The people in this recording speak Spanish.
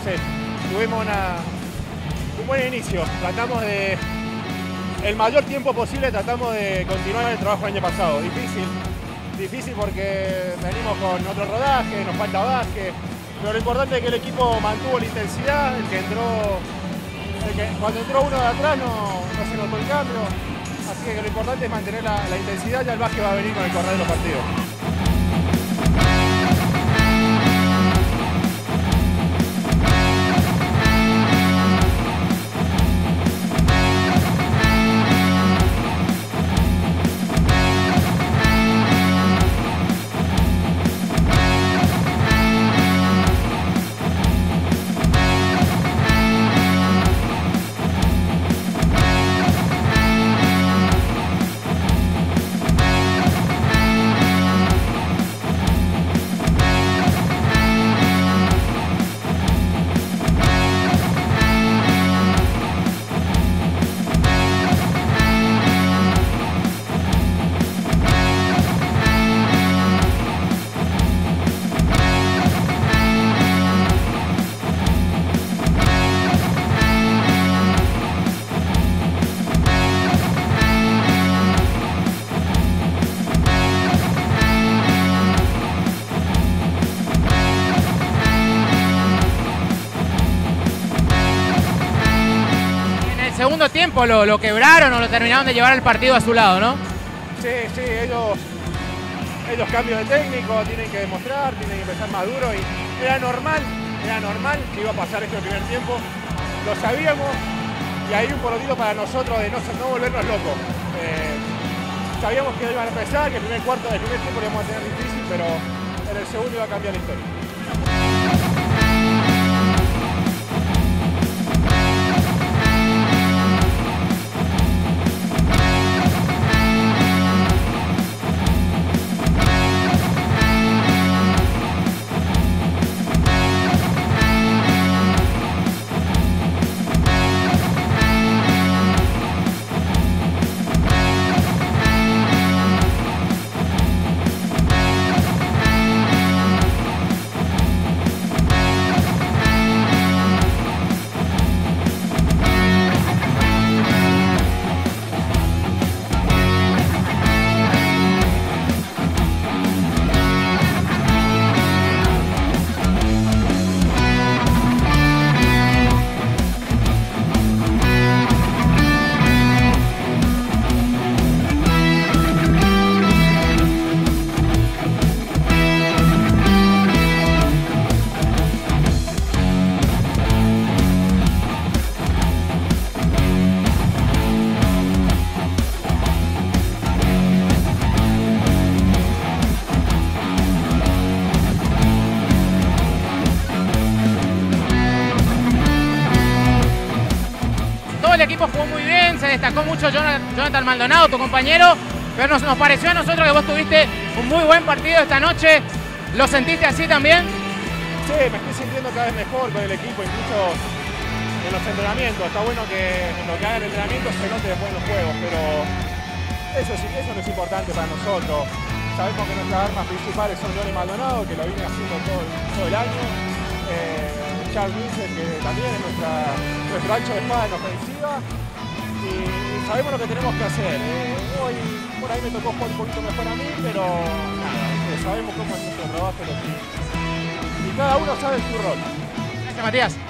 Entonces tuvimos un buen inicio. Tratamos de, el mayor tiempo posible, tratamos de continuar el trabajo del año pasado. Difícil, difícil porque venimos con otro rodaje, nos falta básquet. Pero lo importante es que el equipo mantuvo la intensidad, el que entró, cuando entró uno de atrás no, se notó el cambio. Así que lo importante es mantener la, la intensidad y el básquet va a venir con el correr de los partidos. Segundo tiempo lo, lo quebraron o lo terminaron de llevar el partido a su lado, ¿no? Sí, sí, ellos, ellos cambios de técnico, tienen que demostrar, tienen que empezar más duro y era normal, era normal que iba a pasar el primer tiempo, lo sabíamos y hay un porotito para nosotros de no, no volvernos locos. Eh, sabíamos que iban a empezar, que el primer cuarto del primer tiempo lo íbamos a tener difícil, pero en el segundo iba a cambiar la historia. Muy bien, se destacó mucho Jonathan Jonathan Maldonado, tu compañero, pero nos, nos pareció a nosotros que vos tuviste un muy buen partido esta noche. ¿Lo sentiste así también? Sí, me estoy sintiendo cada vez mejor con el equipo, incluso en los entrenamientos. Está bueno que lo que haga el entrenamiento se note después en los juegos, pero eso, sí, eso no es importante para nosotros. Sabemos que nuestras armas principales son Johnny Maldonado, que lo viene haciendo todo el año. Eh, Charles Vincent, que también es nuestra, nuestro ancho de espada en ofensiva. Y, sabemos lo que tenemos que hacer. Eh, hoy por ahí me tocó jugar un poquito mejor a mí, pero nada, eh, sabemos cómo es nuestro trabajo. Y cada uno sabe su rol. Gracias, Matías.